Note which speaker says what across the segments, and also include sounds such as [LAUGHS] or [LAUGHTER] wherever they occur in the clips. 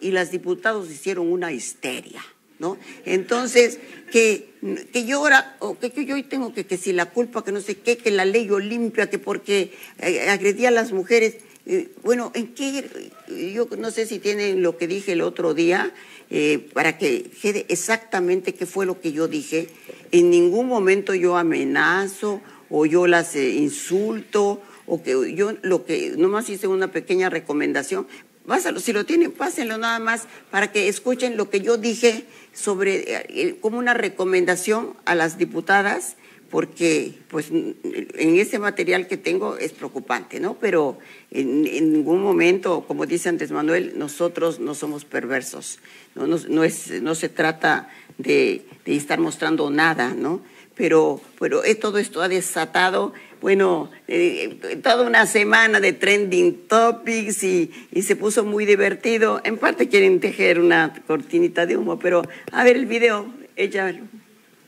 Speaker 1: y las diputados hicieron una histeria. ¿No? Entonces, que, que yo ahora, o que, yo hoy tengo que, que si la culpa, que no sé qué, que la ley Olimpia, que porque eh, agredía a las mujeres, eh, bueno, ¿en qué? Yo no sé si tienen lo que dije el otro día, eh, para que quede exactamente qué fue lo que yo dije. En ningún momento yo amenazo o yo las insulto o que yo lo que nomás hice una pequeña recomendación Pásalo, si lo tienen, pásenlo nada más para que escuchen lo que yo dije sobre, eh, como una recomendación a las diputadas, porque pues en ese material que tengo es preocupante, ¿no? Pero en, ningún momento, como dice Andrés Manuel, nosotros no somos perversos, no, no, es, no se trata de, de estar mostrando nada, ¿no? Pero, pero todo esto ha desatado bueno, eh, toda una semana de trending topics y, se puso muy divertido. En parte quieren tejer una cortinita de humo, pero a ver el video, ella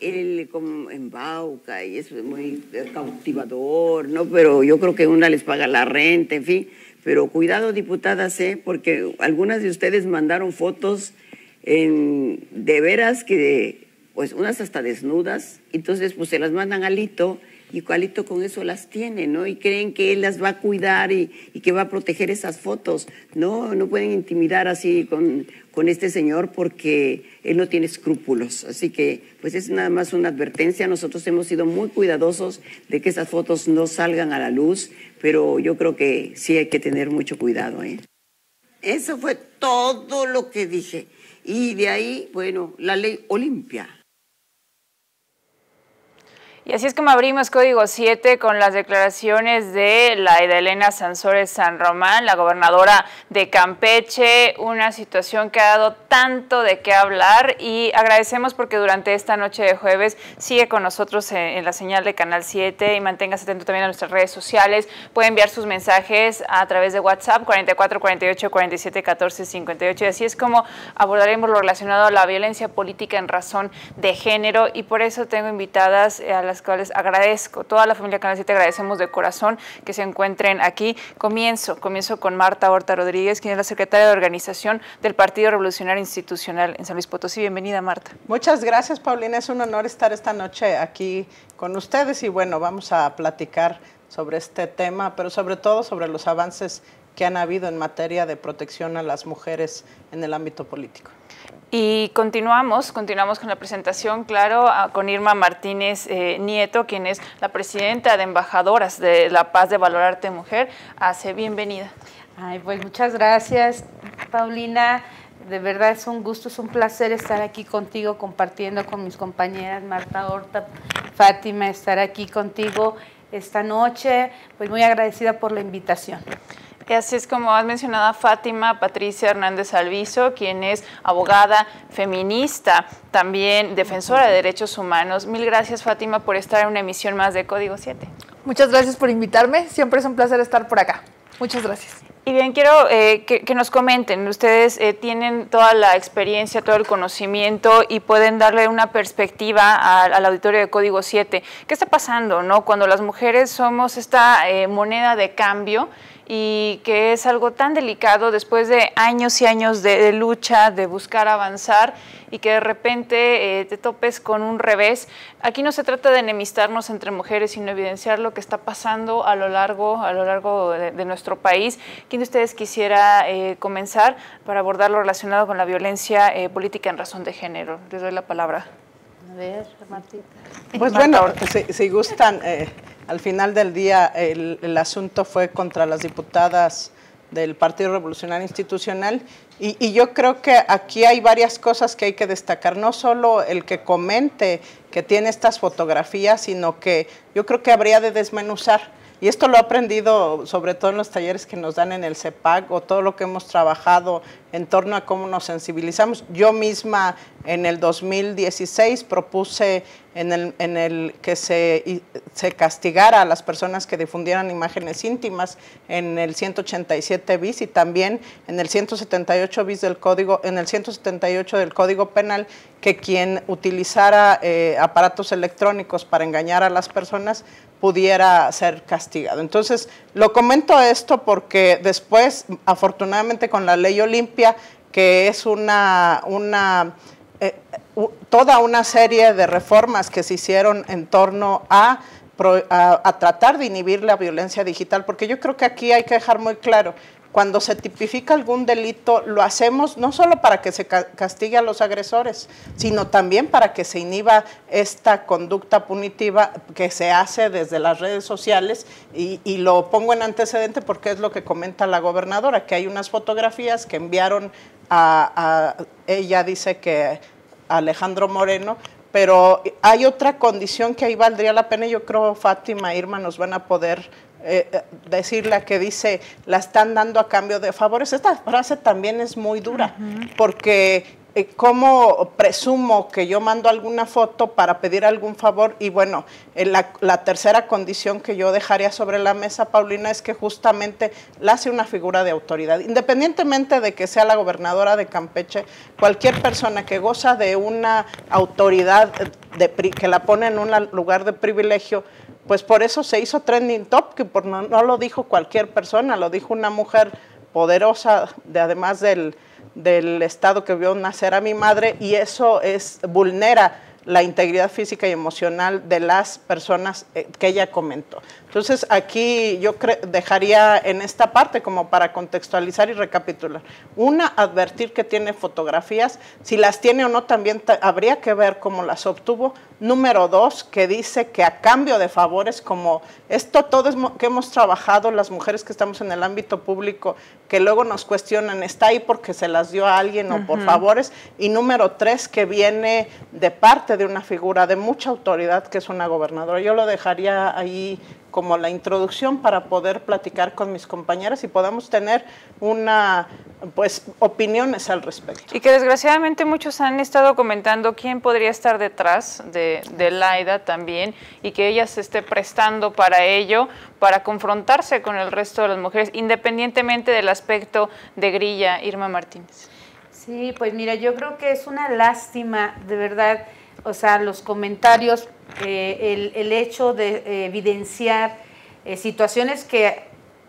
Speaker 1: él como embauca y es muy cautivador, ¿no? Pero yo creo que una les paga la renta, en fin. Pero cuidado, diputadas, ¿eh? porque algunas de ustedes mandaron fotos en, de veras que, pues unas hasta desnudas, entonces pues se las mandan al hito y Cualito con eso las tiene, ¿no? Y creen que él las va a cuidar y, que va a proteger esas fotos. No, no pueden intimidar así con, con este señor porque él no tiene escrúpulos. Así que, pues es nada más una advertencia. Nosotros hemos sido muy cuidadosos de que esas fotos no salgan a la luz, pero yo creo que sí hay que tener mucho cuidado, ¿eh? Eso fue todo lo que dije. Y de ahí, bueno, la ley Olimpia
Speaker 2: y así es como abrimos Código 7 con las declaraciones de la Elena Sansores San Román, la gobernadora de Campeche, una situación que ha dado tanto de qué hablar y agradecemos porque durante esta noche de jueves sigue con nosotros en, la señal de Canal 7 y manténgase atento también a nuestras redes sociales. Puede enviar sus mensajes a través de WhatsApp 44 48 47 14 58 y así es como abordaremos lo relacionado a la violencia política en razón de género. Y por eso tengo invitadas a las cuales agradezco. Toda la familia Canal 7 agradecemos de corazón que se encuentren aquí. Comienzo, comienzo con Marta Horta Rodríguez, quien es la secretaria de organización del Partido Revolucionario Institucional en San Luis Potosí. Bienvenida, Marta.
Speaker 3: Muchas gracias, Paulina. Es un honor estar esta noche aquí con ustedes y bueno, vamos a platicar sobre este tema, pero sobre todo sobre los avances que han habido en materia de protección a las mujeres en el ámbito político.
Speaker 2: Y continuamos, continuamos con la presentación, claro, con Irma Martínez eh, Nieto, quien es la presidenta de Embajadoras de la Paz de Valorarte Mujer. Hace bienvenida.
Speaker 4: Ay, pues muchas gracias, Paulina. De verdad es un gusto, es un placer estar aquí contigo, compartiendo con mis compañeras Marta Horta, Fátima, estar aquí contigo esta noche. Pues muy agradecida por la invitación.
Speaker 2: Así es como has mencionado a Fátima Patricia Hernández Alviso, quien es abogada feminista, también defensora de derechos humanos. Mil gracias Fátima por estar en una emisión más de Código 7.
Speaker 5: Muchas gracias por invitarme, siempre es un placer estar por acá. Muchas gracias.
Speaker 2: Y bien, quiero eh, que, nos comenten, ustedes eh, tienen toda la experiencia, todo el conocimiento y pueden darle una perspectiva al, auditorio de Código 7. ¿Qué está pasando no? cuando las mujeres somos esta eh, moneda de cambio? Y que es algo tan delicado después de años y años de, lucha, de buscar avanzar y que de repente eh, te topes con un revés. Aquí no se trata de enemistarnos entre mujeres, sino evidenciar lo que está pasando a lo largo, a lo largo de, nuestro país. ¿Quién de ustedes quisiera eh, comenzar para abordar lo relacionado con la violencia eh, política en razón de género? Les doy la palabra.
Speaker 4: A ver, Martita.
Speaker 3: Pues [LAUGHS] bueno, si, gustan, eh, al final del día el, asunto fue contra las diputadas del Partido Revolucionario Institucional. Y, y, yo creo que aquí hay varias cosas que hay que destacar, no solo el que comente que tiene estas fotografías, sino que yo creo que habría de desmenuzar y esto lo he aprendido sobre todo en los talleres que nos dan en el CEPAC o todo lo que hemos trabajado en torno a cómo nos sensibilizamos. Yo misma en el 2016 propuse en el, que se, se, castigara a las personas que difundieran imágenes íntimas en el 187 bis y también en el 178 bis del código, en el 178 del código penal que quien utilizara eh, aparatos electrónicos para engañar a las personas pudiera ser castigado. Entonces, lo comento esto porque después, afortunadamente con la ley Olimpia, que es una, una eh, toda una serie de reformas que se hicieron en torno a, a, tratar de inhibir la violencia digital, porque yo creo que aquí hay que dejar muy claro, cuando se tipifica algún delito, lo hacemos no solo para que se castigue a los agresores, sino también para que se inhiba esta conducta punitiva que se hace desde las redes sociales y, lo pongo en antecedente porque es lo que comenta la gobernadora, que hay unas fotografías que enviaron a, ella dice que Alejandro Moreno, pero hay otra condición que ahí valdría la pena, yo creo Fátima e Irma nos van a poder eh, eh, decirle que dice, la están dando a cambio de favores. Esta frase también es muy dura, porque ¿cómo presumo que yo mando alguna foto para pedir algún favor? Y bueno, eh, la, tercera condición que yo dejaría sobre la mesa, Paulina, es que justamente la hace una figura de autoridad. Independientemente de que sea la gobernadora de Campeche, cualquier persona que goza de una autoridad de, que la pone en un lugar de privilegio, pues por eso se hizo trending top, que por no, no lo dijo cualquier persona, lo dijo una mujer poderosa, de, además del del estado que vio nacer a mi madre y eso es vulnera la integridad física y emocional de las personas eh, que ella comentó. Entonces, aquí yo dejaría en esta parte como para contextualizar y recapitular. Una, advertir que tiene fotografías, si las tiene o no también habría que ver cómo las obtuvo. Número dos, que dice que a cambio de favores, como esto todo es que hemos trabajado las mujeres que estamos en el ámbito público, que luego nos cuestionan, está ahí porque se las dio a alguien o por favores. Y número tres, que viene de parte de una figura de mucha autoridad que es una gobernadora. Yo lo dejaría ahí como la introducción para poder platicar con mis compañeras y podamos tener una pues opiniones al respecto.
Speaker 2: Y que desgraciadamente muchos han estado comentando quién podría estar detrás de, de Laida también y que ella se esté prestando para ello, para confrontarse con el resto de las mujeres, independientemente del aspecto de grilla, Irma Martínez.
Speaker 4: Sí, pues mira, yo creo que es una lástima, de verdad, o sea, los comentarios eh, el, hecho de eh, evidenciar eh, situaciones que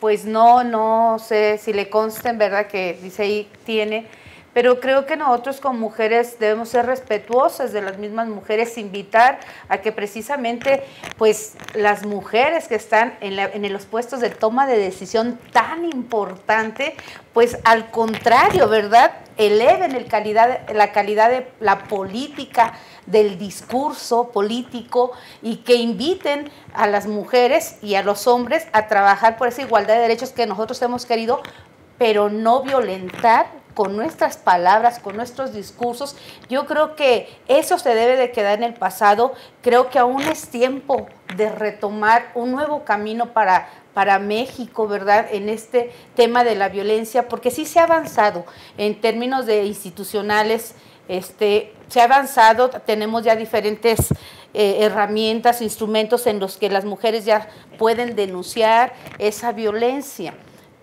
Speaker 4: pues no, no sé si le consten, ¿verdad? Que dice ahí tiene, pero creo que nosotros como mujeres debemos ser respetuosas de las mismas mujeres, invitar a que precisamente pues las mujeres que están en, en los puestos de toma de decisión tan importante, pues al contrario, ¿verdad? Eleven el calidad, la calidad de la política, del discurso político y que inviten a las mujeres y a los hombres a trabajar por esa igualdad de derechos que nosotros hemos querido, pero no violentar con nuestras palabras, con nuestros discursos. Yo creo que eso se debe de quedar en el pasado. Creo que aún es tiempo de retomar un nuevo camino para, para México, ¿verdad? En este tema de la violencia, porque sí se ha avanzado en términos de institucionales, este, se ha avanzado, tenemos ya diferentes eh, herramientas, instrumentos en los que las mujeres ya pueden denunciar esa violencia.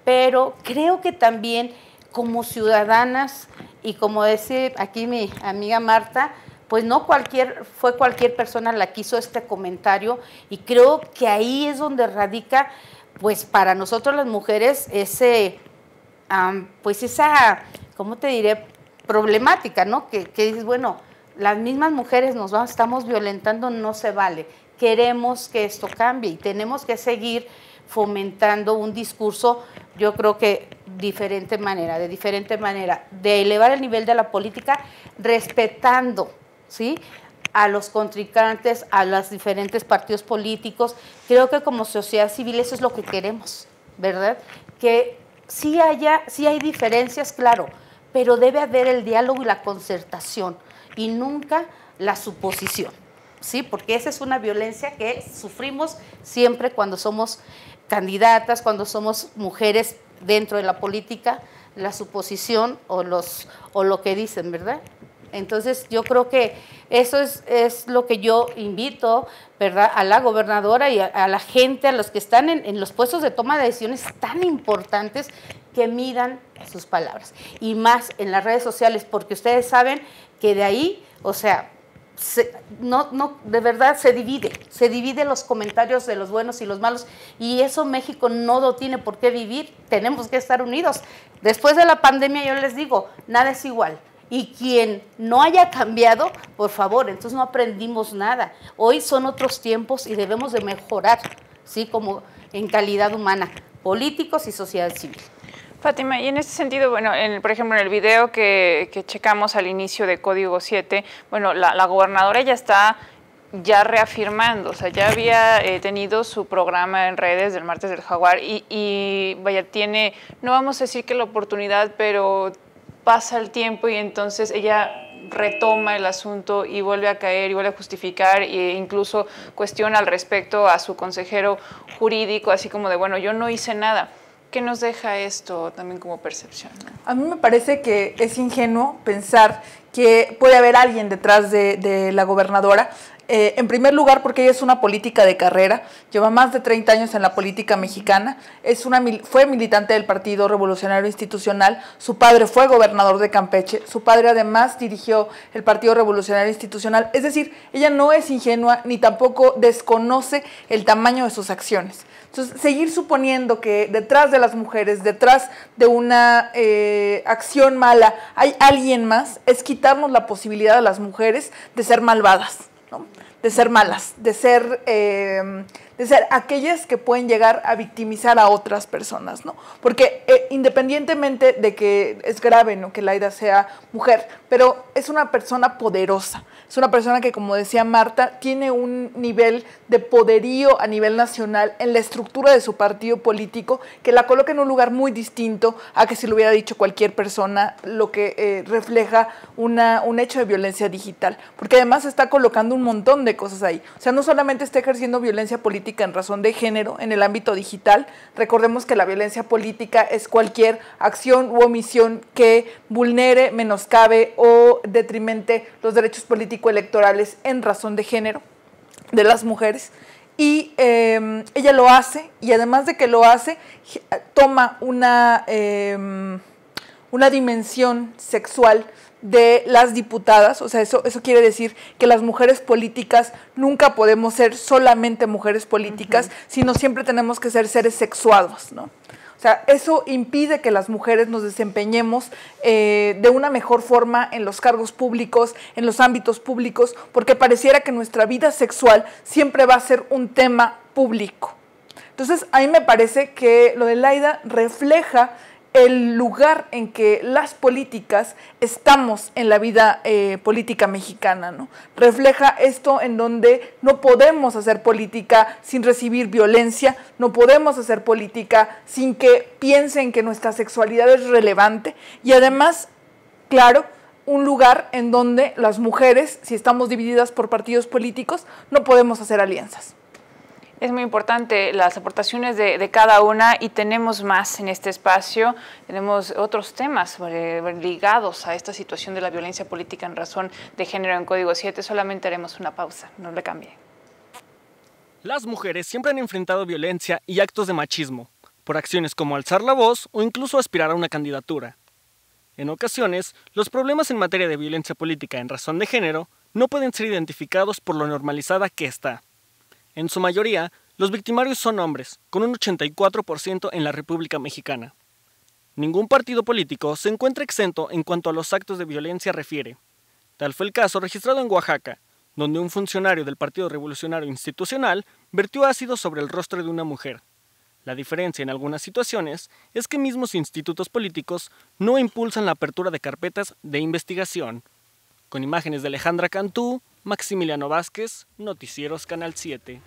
Speaker 4: Pero creo que también como ciudadanas y como decía aquí mi amiga Marta, pues no cualquier, fue cualquier persona la que hizo este comentario y creo que ahí es donde radica, pues para nosotros las mujeres, ese, pues esa, ¿cómo te diré? problemática, ¿no? Que, dices, bueno, las mismas mujeres nos vamos, estamos violentando, no se vale. Queremos que esto cambie y tenemos que seguir fomentando un discurso, yo creo que diferente manera, de diferente manera, de elevar el nivel de la política, respetando, ¿sí? A los contrincantes, a los diferentes partidos políticos. Creo que como sociedad civil eso es lo que queremos, ¿verdad? Que sí haya, sí hay diferencias, claro, pero debe haber el diálogo y la concertación y nunca la suposición, ¿sí? Porque esa es una violencia que sufrimos siempre cuando somos candidatas, cuando somos mujeres dentro de la política, la suposición o, los, o lo que dicen, ¿verdad? Entonces yo creo que eso es, es, lo que yo invito, ¿verdad? A la gobernadora y a, la gente, a los que están en, los puestos de toma de decisiones tan importantes, que midan sus palabras. Y más en las redes sociales, porque ustedes saben que de ahí, o sea, no, no, de verdad se divide, se divide los comentarios de los buenos y los malos, y eso México no lo tiene por qué vivir, tenemos que estar unidos. Después de la pandemia yo les digo, nada es igual. Y quien no haya cambiado, por favor, entonces no aprendimos nada. Hoy son otros tiempos y debemos de mejorar, ¿sí? Como en calidad humana, políticos y sociedad civil.
Speaker 2: Fátima, y en este sentido, bueno, por ejemplo, en el video que, checamos al inicio de Código 7, bueno, la, gobernadora ya está ya reafirmando, o sea, ya había eh, tenido su programa en redes del martes del jaguar y, y, vaya, tiene, no vamos a decir que la oportunidad, pero pasa el tiempo y entonces ella retoma el asunto y vuelve a caer y vuelve a justificar e incluso cuestiona al respecto a su consejero jurídico, así como de, bueno, yo no hice nada. ¿Qué nos deja esto también como percepción?
Speaker 5: A mí me parece que es ingenuo pensar que puede haber alguien detrás de, la gobernadora. Eh, en primer lugar, porque ella es una política de carrera, lleva más de 30 años en la política mexicana, es una, fue militante del Partido Revolucionario Institucional, su padre fue gobernador de Campeche, su padre además dirigió el Partido Revolucionario Institucional, es decir, ella no es ingenua ni tampoco desconoce el tamaño de sus acciones. Entonces, seguir suponiendo que detrás de las mujeres, detrás de una eh, acción mala, hay alguien más, es quitarnos la posibilidad a las mujeres de ser malvadas, de ser malas, de ser eh, de ser aquellas que pueden llegar a victimizar a otras personas, ¿no? Porque eh, independientemente de que es grave, ¿no? Que Laida sea mujer, pero es una persona poderosa, es una persona que, como decía Marta, tiene un nivel de poderío a nivel nacional en la estructura de su partido político que la coloca en un lugar muy distinto a que si lo hubiera dicho cualquier persona, lo que eh, refleja una, un hecho de violencia digital, porque además está colocando un montón de cosas ahí. O sea, no solamente está ejerciendo violencia política, en razón de género en el ámbito digital. Recordemos que la violencia política es cualquier acción u omisión que vulnere, menoscabe o detrimente los derechos político-electorales en razón de género de las mujeres. Y em, ella lo hace, y además de que lo hace, toma una, em, una dimensión sexual de las diputadas, o sea, eso, eso quiere decir que las mujeres políticas nunca podemos ser solamente mujeres políticas, sino siempre tenemos que ser seres sexuados, ¿no? O sea, eso impide que las mujeres nos desempeñemos eh, de una mejor forma en los cargos públicos, en los ámbitos públicos, porque pareciera que nuestra vida sexual siempre va a ser un tema público. Entonces, a mí me parece que lo de Laida refleja el lugar en que las políticas estamos en la vida eh, política mexicana, ¿no? Refleja esto en donde no podemos hacer política sin recibir violencia, no podemos hacer política sin que piensen que nuestra sexualidad es relevante y además, claro, un lugar en donde las mujeres, si estamos divididas por partidos políticos, no podemos hacer alianzas.
Speaker 2: Es muy importante las aportaciones de, cada una y tenemos más en este espacio. Tenemos otros temas ligados a esta situación de la violencia política en razón de género en Código 7. Solamente haremos una pausa, no le cambie.
Speaker 6: Las mujeres siempre han enfrentado violencia y actos de machismo, por acciones como alzar la voz o incluso aspirar a una candidatura. En ocasiones, los problemas en materia de violencia política en razón de género no pueden ser identificados por lo normalizada que está. En su mayoría, los victimarios son hombres, con un 84% en la República Mexicana. Ningún partido político se encuentra exento en cuanto a los actos de violencia refiere. Tal fue el caso registrado en Oaxaca, donde un funcionario del Partido Revolucionario Institucional vertió ácido sobre el rostro de una mujer. La diferencia en algunas situaciones es que mismos institutos políticos no impulsan la apertura de carpetas de investigación. Con imágenes de Alejandra Cantú, Maximiliano Vázquez, Noticieros Canal 7.